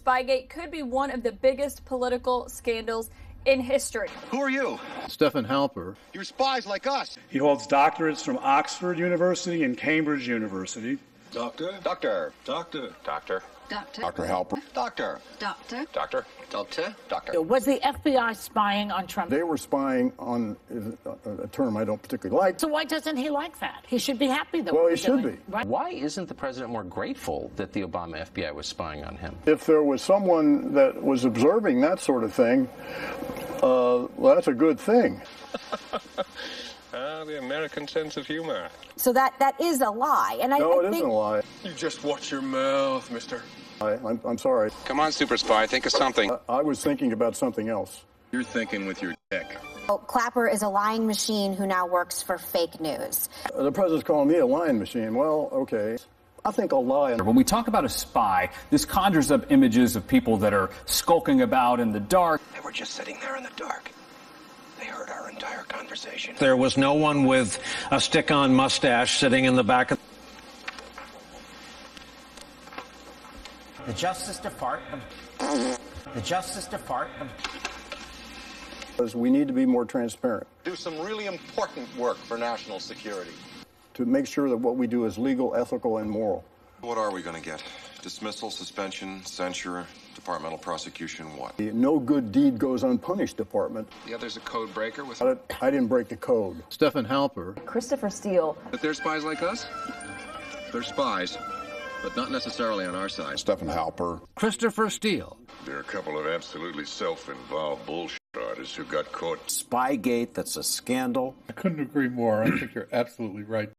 Spygate could be one of the biggest political scandals in history. Who are you? Stefan Halper. You're spies like us. He holds doctorates from Oxford University and Cambridge University. Doctor. Doctor. Doctor. Doctor. Doctor. Dr. Halper. Doctor. Doctor. Doctor. Doctor. Doctor. Was the FBI spying on Trump? They were spying on a, a term I don't particularly like. So why doesn't he like that? He should be happy that Well, he should doing- be. Right? Why isn't the president more grateful that the Obama FBI was spying on him? If there was someone that was observing that sort of thing, uh, well, that's a good thing. Ah, the American sense of humor. So that that is a lie, and I, No, I it think isn't a lie. You just watch your mouth, mister. I, I'm, I'm sorry. Come on, super spy. Think of something. I was thinking about something else. You're thinking with your dick. oh, Clapper is a lying machine who now works for fake news. The president's calling me a lying machine. Well, okay. I think a lie. When we talk about a spy, this conjures up images of people that are skulking about in the dark. They were just sitting there in the dark. They heard our entire conversation. There was no one with a stick on mustache sitting in the back of. The Justice Department. The Justice Department. Because we need to be more transparent Do some really important work for national security. to make sure that what we do is legal, ethical, and moral. What are we going to get? Dismissal, suspension, censure, departmental prosecution, what? The no good deed goes unpunished department. The other's a code breaker with. I I didn't break the code. Stephen Halper. Christopher Steele. But they're spies like us? They're spies, but not necessarily on our side. Stephen Halper. Christopher Steele. There are a couple of absolutely self-involved bullshit artists who got caught. Spygate, that's a scandal. I couldn't agree more. I think you're absolutely right.